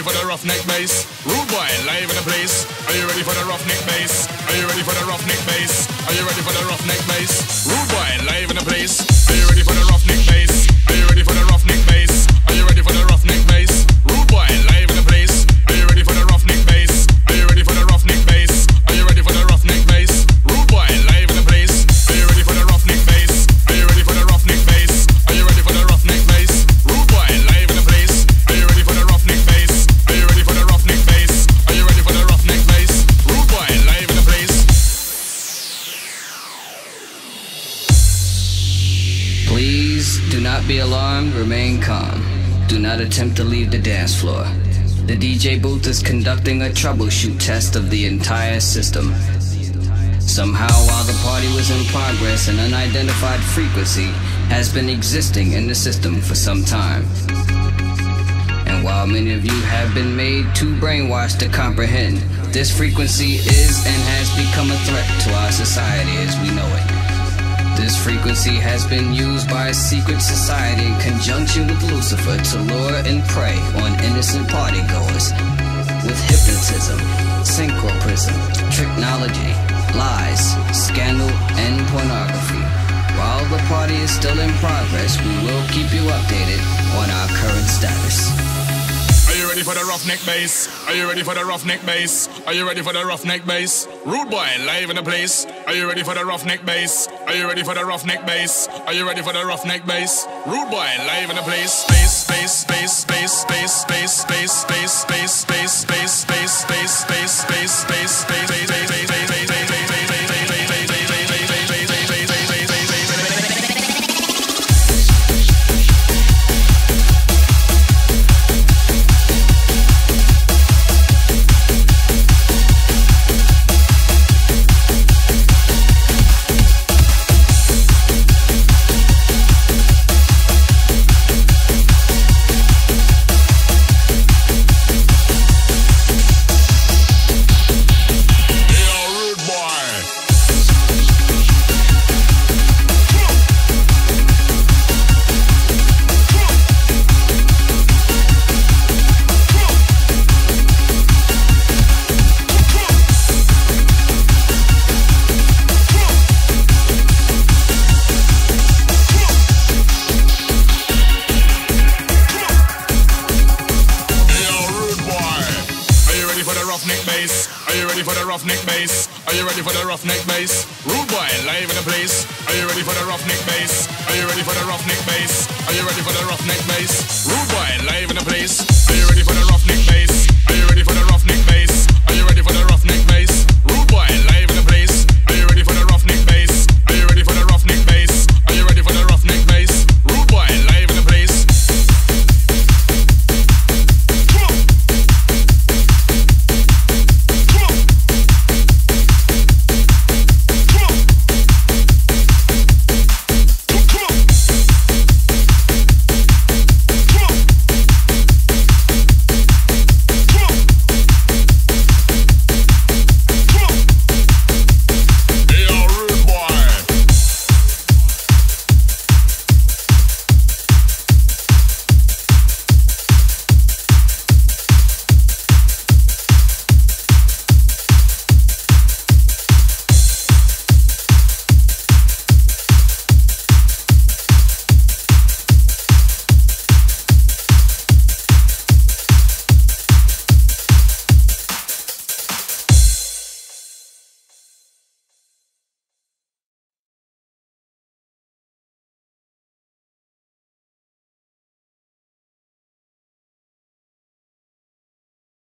ready for the roughneck bass? Rude boy, live in the place. Are you ready for the roughneck bass? Are you ready for the roughneck bass? Are you ready for the roughneck bass? Be alarmed, remain calm. Do not attempt to leave the dance floor. The DJ booth is conducting a troubleshoot test of the entire system. Somehow, while the party was in progress, an unidentified frequency has been existing in the system for some time. And while many of you have been made too brainwashed to comprehend, this frequency is and has become a threat to our society as we know it. This frequency has been used by a secret society in conjunction with Lucifer to lure and prey on innocent partygoers with hypnotism, synchroprism, technology, lies, scandal, and pornography. While the party is still in progress, we will keep you updated on our current status. Ready for the roughneck bass? Are you ready for the roughneck bass? Are you ready for the roughneck bass? Rude boy, live in the place. Are you ready for the roughneck bass? Are you ready for the roughneck bass? Are you ready for the roughneck bass? Rude boy, live in the place. Space, space, space, space, space, space, space, space, space, space, space, space, space, space, space, space, space, Yeah, bass? Are you ready for the roughneck bass? Rude boy, live in the place. Are you ready for the roughneck bass? Are you ready for the roughneck bass? Are you ready for the roughneck bass? Rude boy, live in the place.